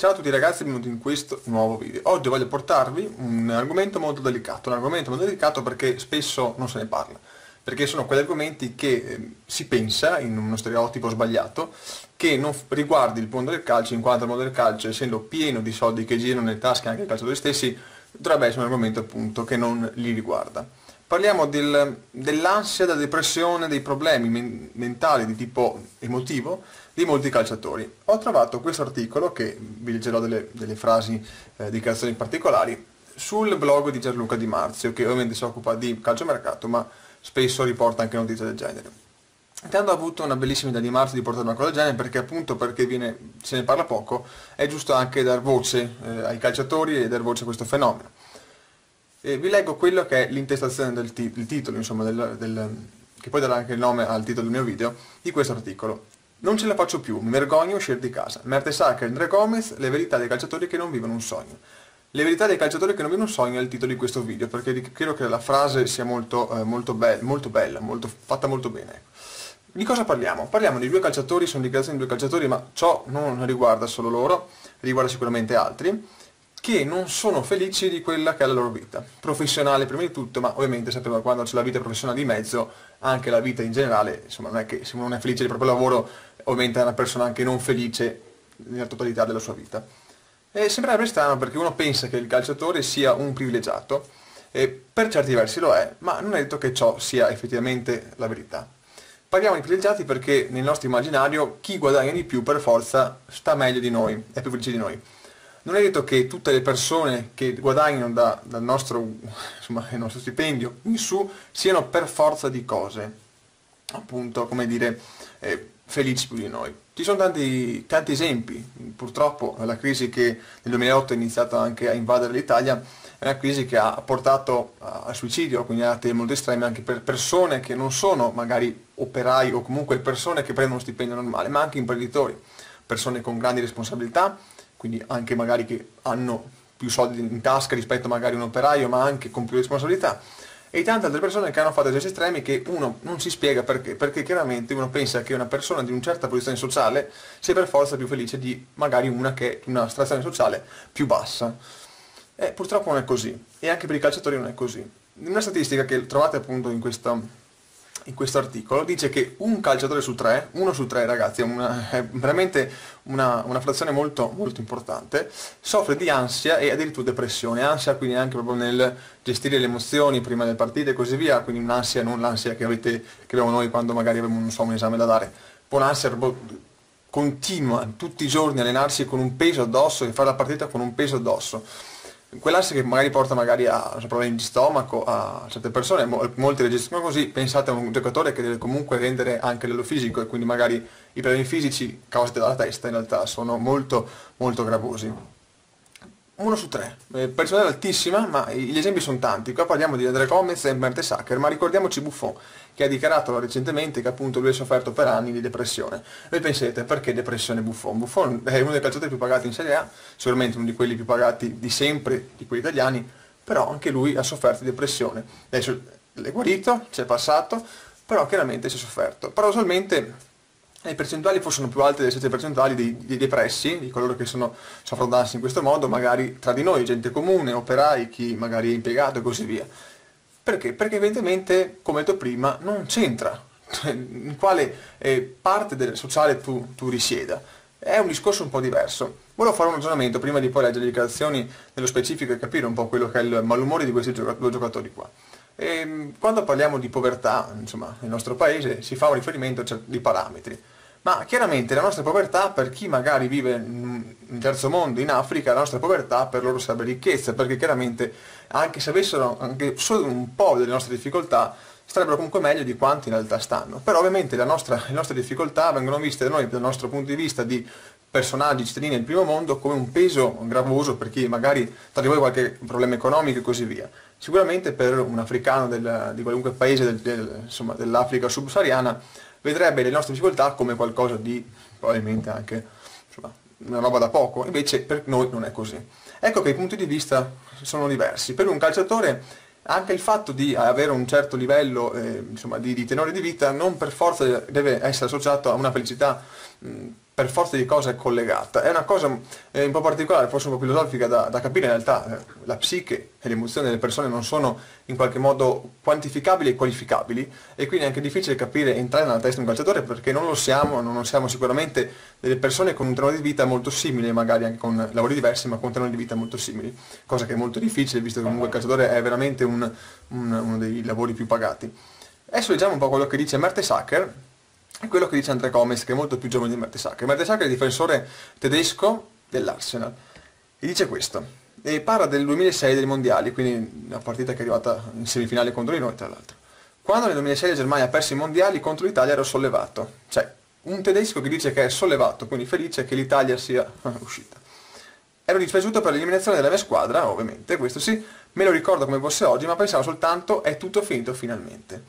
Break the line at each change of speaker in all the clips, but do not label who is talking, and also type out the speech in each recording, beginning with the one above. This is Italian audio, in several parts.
Ciao a tutti ragazzi, benvenuti in questo nuovo video. Oggi voglio portarvi un argomento molto delicato, un argomento molto delicato perché spesso non se ne parla, perché sono quegli argomenti che eh, si pensa, in uno stereotipo sbagliato, che non riguardi il mondo del calcio, in quanto il mondo del calcio, essendo pieno di soldi che girano nelle tasche anche ai calciatori stessi, dovrebbe essere un argomento appunto che non li riguarda. Parliamo del, dell'ansia, della depressione, dei problemi men mentali di tipo emotivo di molti calciatori. Ho trovato questo articolo, che vi leggerò delle, delle frasi eh, di creazioni particolari, sul blog di Gianluca Di Marzio, che ovviamente si occupa di calciomercato, ma spesso riporta anche notizie del genere. Intanto ho avuto una bellissima idea di Marzio di portare una cosa del genere perché appunto perché viene, se ne parla poco, è giusto anche dar voce eh, ai calciatori e dar voce a questo fenomeno. E vi leggo quello che è l'intestazione del ti titolo, insomma, del, del, che poi darà anche il nome al titolo del mio video, di questo articolo. Non ce la faccio più, mi vergogno uscire di casa. Mertesacker, Andre Gomez, le verità dei calciatori che non vivono un sogno. Le verità dei calciatori che non vivono un sogno è il titolo di questo video, perché credo che la frase sia molto, eh, molto, be molto bella, molto, fatta molto bene. Di cosa parliamo? Parliamo di due calciatori, sono dichiarazioni di due calciatori, ma ciò non riguarda solo loro, riguarda sicuramente altri che non sono felici di quella che è la loro vita, professionale prima di tutto, ma ovviamente sappiamo che quando c'è la vita professionale di mezzo, anche la vita in generale, insomma non è che se uno non è felice del proprio lavoro, ovviamente è una persona anche non felice nella totalità della sua vita. E sembrerebbe strano perché uno pensa che il calciatore sia un privilegiato, e per certi versi lo è, ma non è detto che ciò sia effettivamente la verità. Parliamo di privilegiati perché nel nostro immaginario chi guadagna di più per forza sta meglio di noi, è più felice di noi non è detto che tutte le persone che guadagnano da, dal nostro, insomma, nostro stipendio in su siano per forza di cose, appunto, come dire, eh, felici più di noi. Ci sono tanti, tanti esempi, purtroppo la crisi che nel 2008 è iniziata anche a invadere l'Italia è una crisi che ha portato al suicidio, quindi a atti molto estremi anche per persone che non sono magari operai o comunque persone che prendono stipendio normale, ma anche imprenditori, persone con grandi responsabilità, quindi anche magari che hanno più soldi in tasca rispetto magari a un operaio, ma anche con più responsabilità, e tante altre persone che hanno fatto gesti estremi che uno non si spiega perché, perché chiaramente uno pensa che una persona di una certa posizione sociale sia per forza più felice di magari una che è una strazione sociale più bassa. E purtroppo non è così, e anche per i calciatori non è così. Una statistica che trovate appunto in questa in questo articolo dice che un calciatore su tre, uno su tre ragazzi, è, una, è veramente una, una, frazione molto, molto importante, soffre di ansia e addirittura depressione, ansia quindi anche proprio nel gestire le emozioni prima del partito e così via, quindi un'ansia, non l'ansia che, avete, che abbiamo noi quando magari abbiamo so, un esame da dare, un'ansia proprio continua, tutti i giorni allenarsi con un peso addosso e fare la partita con un peso addosso quell'asse che magari porta magari a problemi di stomaco a certe persone, molti registrano così, pensate a un giocatore che deve comunque rendere anche a fisico e quindi magari i problemi fisici causati dalla testa in realtà sono molto molto gravosi. Uno su tre, eh, percentuale altissima, ma gli esempi sono tanti. Qua parliamo di Andrea Gomez e Mertesacker, ma ricordiamoci Buffon, che ha dichiarato recentemente che appunto lui ha sofferto per anni di depressione. Voi pensate, perché depressione Buffon? Buffon è uno dei calciatori più pagati in Serie A, sicuramente uno di quelli più pagati di sempre, di quelli italiani, però anche lui ha sofferto di depressione. Adesso è guarito, ci è passato, però chiaramente si è sofferto. Paradossalmente le percentuali fossero più alte delle 7 percentuali dei, dei, depressi, di coloro che sono, soffrono in questo modo, magari tra di noi, gente comune, operai, chi magari è impiegato e così via. Perché? Perché evidentemente, come detto prima, non c'entra cioè, in quale eh, parte del sociale tu, tu, risieda. È un discorso un po' diverso. Volevo fare un ragionamento prima di poi leggere le dichiarazioni nello specifico e capire un po' quello che è il malumore di questi due giocatori qua. E, ehm, quando parliamo di povertà, insomma, nel nostro paese si fa un riferimento a certi parametri. Ma chiaramente la nostra povertà, per chi magari vive in terzo mondo, in Africa, la nostra povertà per loro sarebbe ricchezza, perché chiaramente anche se avessero anche solo un po' delle nostre difficoltà, starebbero comunque meglio di quanti in realtà stanno. Però ovviamente nostra, le nostre difficoltà vengono viste da noi dal nostro punto di vista di personaggi, cittadini del primo mondo, come un peso gravoso per chi magari tra di voi qualche problema economico e così via. Sicuramente per un africano del, di qualunque paese del, del, dell'Africa subsahariana vedrebbe le nostre difficoltà come qualcosa di probabilmente anche insomma, una roba da poco, invece per noi non è così. Ecco che i punti di vista sono diversi. Per un calciatore anche il fatto di avere un certo livello eh, insomma, di, di, tenore di vita non per forza deve essere associato a una felicità mh, per forza di cose è collegata. È una cosa eh, un po' particolare, forse un po' filosofica da, da capire, in realtà eh, la psiche e le emozioni delle persone non sono in qualche modo quantificabili e qualificabili e quindi è anche difficile capire entrare nella testa di un calciatore perché non lo siamo, non siamo sicuramente delle persone con un tenore di vita molto simile, magari anche con lavori diversi, ma con tenori di vita molto simili, cosa che è molto difficile visto che comunque il calciatore è veramente un, un, uno dei lavori più pagati. Adesso leggiamo un po' quello che dice Mertesacker e quello che dice Andrea Gomez, che è molto più giovane di Mertesacker. Mertesacker è il difensore tedesco dell'Arsenal e dice questo. E parla del 2006 dei mondiali, quindi una partita che è arrivata in semifinale contro di noi, tra l'altro. Quando nel 2006 la Germania ha perso i mondiali contro l'Italia ero sollevato. Cioè, un tedesco che dice che è sollevato, quindi felice che l'Italia sia uscita. Ero dispiaciuto per l'eliminazione della mia squadra, ovviamente, questo sì, me lo ricordo come fosse oggi, ma pensavo soltanto è tutto finito finalmente.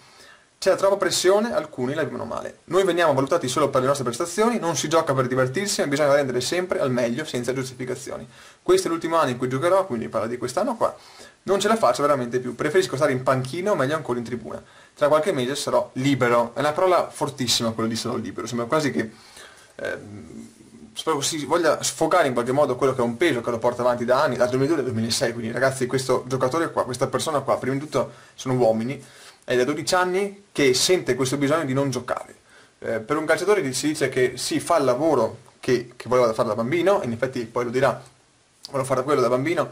C'era troppa pressione, alcuni la vivono male. Noi veniamo valutati solo per le nostre prestazioni, non si gioca per divertirsi, ma bisogna rendere sempre al meglio senza giustificazioni. Questo è l'ultimo anno in cui giocherò, quindi parla di quest'anno qua. Non ce la faccio veramente più, preferisco stare in panchina o meglio ancora in tribuna. Tra qualche mese sarò libero. È una parola fortissima quello di sarò libero, sembra quasi che eh, si voglia sfogare in qualche modo quello che è un peso che lo porta avanti da anni, dal 2002 al 2006, quindi ragazzi questo giocatore qua, questa persona qua, prima di tutto sono uomini, è da 12 anni che sente questo bisogno di non giocare. Eh, per un calciatore si dice che si fa il lavoro che, che voleva fare da bambino, in effetti poi lo dirà, volevo fare quello da bambino,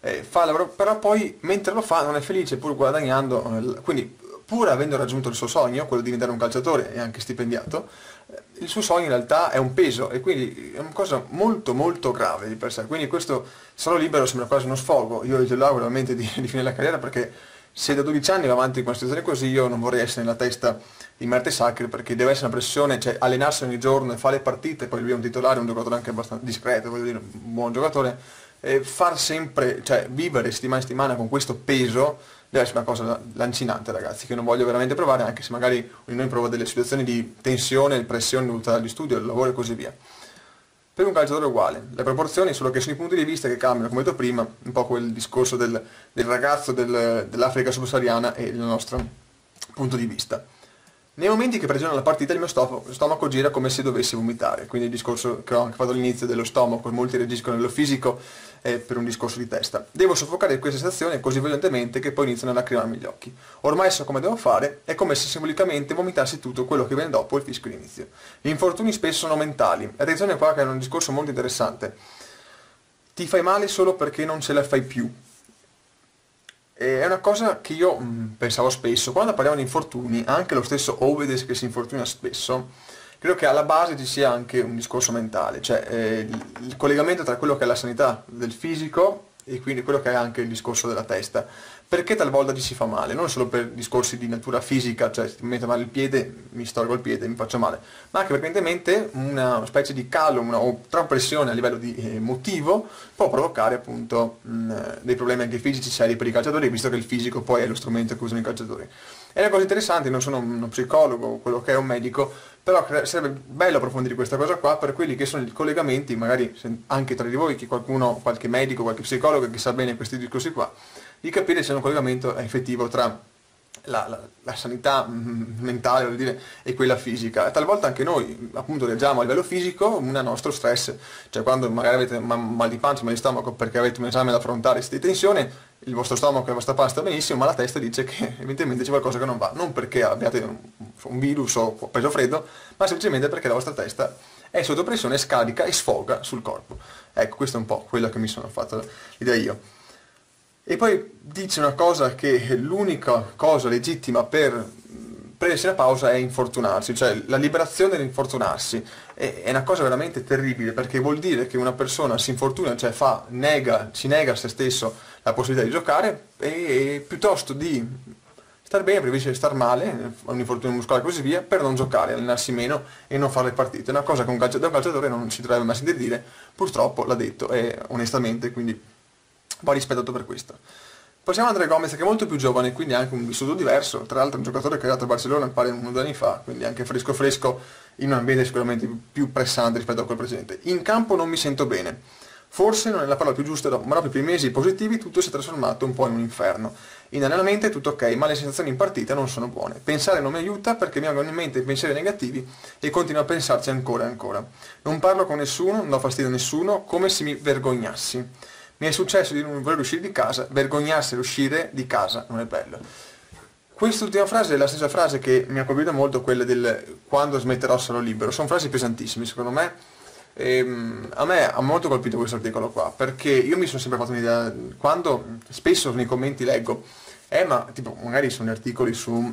eh, fa il lavoro, però poi mentre lo fa non è felice pur guadagnando, eh, quindi pur avendo raggiunto il suo sogno, quello di diventare un calciatore e anche stipendiato, eh, il suo sogno in realtà è un peso e quindi è una cosa molto molto grave di per sé. Quindi questo sarò libero sembra quasi uno sfogo. Io gli auguro veramente di, di finire la carriera perché se da 12 anni va avanti con una situazione così io non vorrei essere nella testa di Mertesacker perché deve essere una pressione, cioè allenarsi ogni giorno e fare le partite, poi lui è un titolare, un giocatore anche abbastanza discreto, voglio dire, un buon giocatore, e far sempre, cioè vivere settimana in settimana con questo peso deve essere una cosa lancinante ragazzi, che non voglio veramente provare, anche se magari ognuno prova delle situazioni di tensione, pressione dovuta dagli studi, dal lavoro e così via. Per un calciatore uguale, le proporzioni solo che sono i punti di vista che cambiano, come detto prima, un po' quel discorso del, del ragazzo del, dell'Africa subsahariana e il nostro punto di vista. Nei momenti che pregiono la partita il mio stomaco, stomaco, gira come se dovessi vomitare, quindi il discorso che ho anche fatto all'inizio dello stomaco, molti reagiscono nello fisico eh, per un discorso di testa. Devo soffocare questa sensazione così violentemente che poi iniziano a lacrimarmi gli occhi. Ormai so come devo fare, è come se simbolicamente vomitassi tutto quello che viene dopo il fischio d'inizio. Gli infortuni spesso sono mentali, attenzione qua che è un discorso molto interessante. Ti fai male solo perché non ce la fai più, è una cosa che io mh, mm, pensavo spesso, quando parliamo di infortuni, anche lo stesso Ovedes che si infortuna spesso, credo che alla base ci sia anche un discorso mentale, cioè eh, il collegamento tra quello che è la sanità del fisico e quindi quello che è anche il discorso della testa. Perché talvolta ci si fa male? Non solo per discorsi di natura fisica, cioè se mi metto male il piede, mi storgo il piede, mi faccio male, ma anche perché evidentemente una specie di calo o traspressione a livello di eh, può provocare appunto mh, dei problemi anche fisici seri per i calciatori, visto che il fisico poi è lo strumento che usano i calciatori. È una cosa interessante, non sono uno psicologo, quello che è un medico, però sarebbe bello approfondire questa cosa qua per quelli che sono i collegamenti, magari anche tra di voi, che qualcuno, qualche medico, qualche psicologo che sa bene questi discorsi qua, di capire se un collegamento effettivo tra la, la, la, sanità mentale dire, e quella fisica. Talvolta anche noi appunto reagiamo a livello fisico un nostro stress, cioè quando magari avete mal di pancia, mal di stomaco perché avete un esame da affrontare, siete di tensione, il vostro stomaco e la vostra pasta benissimo, ma la testa dice che evidentemente c'è qualcosa che non va, non perché abbiate un, virus o peso freddo, ma semplicemente perché la vostra testa è sotto pressione, scarica e sfoga sul corpo. Ecco, questo è un po' quello che mi sono fatto l'idea io. E poi dice una cosa che l'unica cosa legittima per prendersi una pausa è infortunarsi, cioè la liberazione dell'infortunarsi è, una cosa veramente terribile perché vuol dire che una persona si infortuna, cioè fa, nega, si nega a se stesso la possibilità di giocare e, piuttosto di star bene, preferisce star male, un infortunio muscolare e così via, per non giocare, allenarsi meno e non fare partite. Una cosa che un calciatore, un calciatore non si dovrebbe mai sentire dire, purtroppo l'ha detto e onestamente, quindi va rispettato per questo. Passiamo a Andrea Gomez che è molto più giovane, quindi anche un vissuto diverso, tra l'altro un giocatore che è arrivato a Barcellona pare un due anni fa, quindi anche fresco fresco in un ambiente sicuramente più pressante rispetto a quel precedente. In campo non mi sento bene, Forse non è la parola più giusta, ma per i mesi positivi tutto si è trasformato un po' in un inferno. In allenamento è tutto ok, ma le sensazioni in partita non sono buone. Pensare non mi aiuta perché mi vengono in mente pensieri negativi e continuo a pensarci ancora e ancora. Non parlo con nessuno, non do fastidio a nessuno, come se mi vergognassi. Mi è successo di non voler uscire di casa, vergognarsi di uscire di casa non è bello. Quest'ultima frase è la stessa frase che mi ha colpito molto, quella del quando smetterò sarò libero. Sono frasi pesantissime, secondo me ehm, a me ha molto colpito questo articolo qua, perché io mi sono sempre fatto un'idea, quando spesso nei commenti leggo, eh ma tipo magari sono articoli su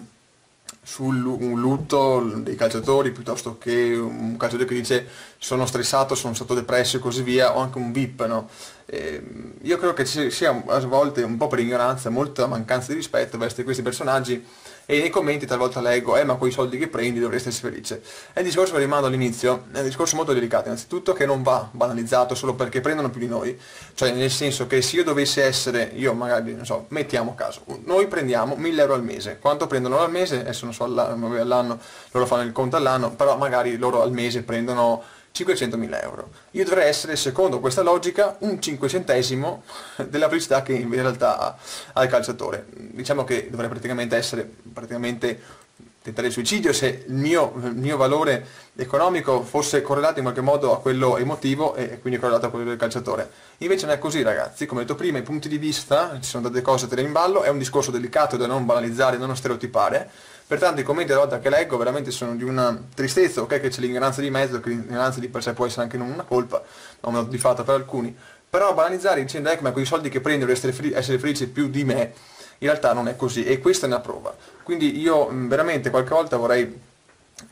sul un lutto dei calciatori piuttosto che un calciatore che dice sono stressato, sono stato depresso e così via, o anche un VIP, no? E io credo che ci sia a volte un po' per ignoranza, molta mancanza di rispetto verso questi personaggi e nei commenti talvolta leggo, eh ma con i soldi che prendi dovresti essere felice. È un discorso che rimando all'inizio, è un discorso molto delicato, innanzitutto che non va banalizzato solo perché prendono più di noi, cioè nel senso che se io dovessi essere, io magari, non so, mettiamo caso, noi prendiamo 1000 euro al mese, quanto prendono al mese? Adesso non so all'anno, loro fanno il conto all'anno, però magari loro al mese prendono 500.000 euro. Io dovrei essere, secondo questa logica, un cinquecentesimo della felicità che in realtà ha, ha il calciatore. Diciamo che dovrei praticamente essere, praticamente tentare il suicidio se il mio, il mio, valore economico fosse correlato in qualche modo a quello emotivo e quindi correlato a quello del calciatore. Invece non è così ragazzi, come detto prima, i punti di vista, ci sono tante cose a tenere in ballo, è un discorso delicato da non banalizzare, da non stereotipare, Pertanto i commenti alla volta che leggo veramente sono di una tristezza, ok che c'è l'ignoranza di mezzo, che l'ignoranza di per sé può essere anche non una colpa, ma di fatto per alcuni, però banalizzare dicendo ecco ma con i soldi che prendo essere, felice, essere felice più di me, in realtà non è così e questa è una prova. Quindi io veramente qualche volta vorrei,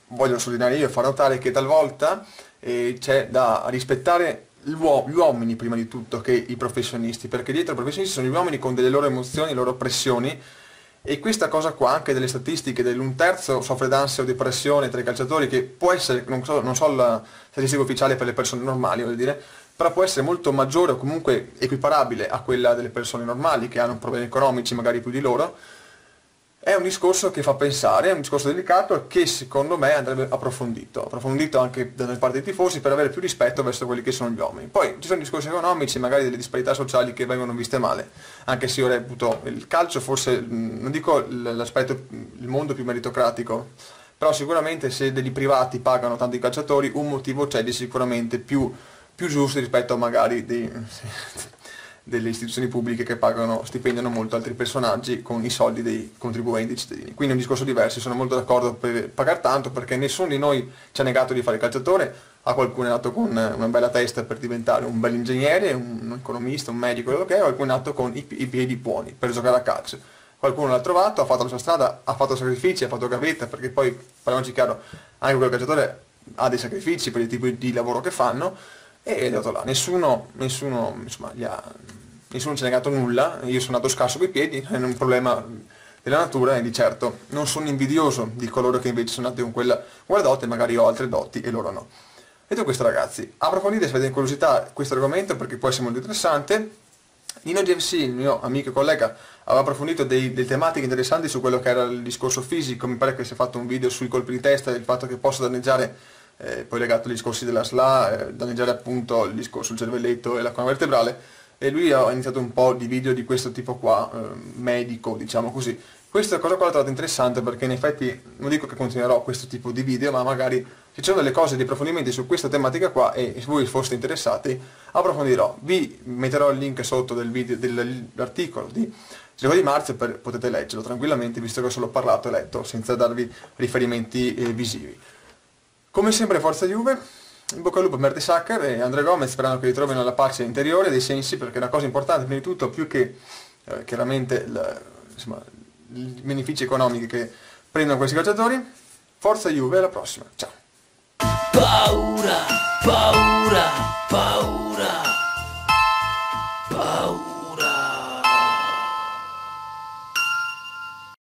voglio sottolineare io e far notare che talvolta eh, c'è da rispettare gli uomini prima di tutto che i professionisti, perché dietro i professionisti sono gli uomini con delle loro emozioni, le loro pressioni e questa cosa qua, anche delle statistiche, dell'un terzo soffre d'ansia o depressione tra i calciatori, che può essere, non so, non so la statistica ufficiale per le persone normali, voglio dire, però può essere molto maggiore o comunque equiparabile a quella delle persone normali che hanno problemi economici magari più di loro, è un discorso che fa pensare, è un discorso delicato che secondo me andrebbe approfondito, approfondito anche da parte dei tifosi per avere più rispetto verso quelli che sono gli uomini. Poi ci sono discorsi economici, magari delle disparità sociali che vengono viste male, anche se io reputo il calcio forse, non dico l'aspetto, il mondo più meritocratico, però sicuramente se degli privati pagano tanti calciatori un motivo c'è di sicuramente più, più giusto rispetto magari dei delle istituzioni pubbliche che pagano, stipendiano molto altri personaggi con i soldi dei contribuenti cittadini. Quindi è un discorso diverso, sono molto d'accordo per pagare tanto perché nessuno di noi ci ha negato di fare calciatore, a qualcuno è nato con una bella testa per diventare un bel ingegnere, un economista, un medico, quello che è, qualcuno è nato con i, i piedi buoni per giocare a calcio. Qualcuno l'ha trovato, ha fatto la sua strada, ha fatto sacrifici, ha fatto gavetta, perché poi, parliamoci chiaro, anche quel calciatore ha dei sacrifici per il tipo di lavoro che fanno, e è andato là. Nessuno, nessuno insomma, gli ha, nessuno ci ha negato nulla, io sono nato scarso coi piedi, è un problema della natura e di certo non sono invidioso di coloro che invece sono nati con quella, quella dote, magari ho altre doti e loro no. Detto questo ragazzi, approfondite se avete curiosità questo argomento perché può essere molto interessante. Nino GFC, il mio amico e collega, aveva approfondito dei, delle tematiche interessanti su quello che era il discorso fisico, mi pare che si è fatto un video sui colpi di testa e il fatto che possa danneggiare, eh, poi legato ai discorsi della SLA, eh, danneggiare appunto il discorso sul cervelletto e la colonna vertebrale, e lui ha iniziato un po' di video di questo tipo qua, eh, medico diciamo così. Questa cosa qua l'ho trovata interessante perché in effetti non dico che continuerò questo tipo di video, ma magari se ci sono delle cose, dei approfondimenti su questa tematica qua e se voi foste interessati approfondirò. Vi metterò il link sotto del video, dell'articolo di Giro di Marzo e potete leggerlo tranquillamente visto che ho solo parlato e letto senza darvi riferimenti eh, visivi. Come sempre Forza Juve, in bocca al lupo per Mertesacker e Andrea Gomez sperando che ritrovino la pace interiore dei sensi perché è una cosa importante prima di tutto più che eh, chiaramente il, insomma, i benefici economici che prendono questi calciatori forza Juve alla prossima. Ciao. Paura paura paura paura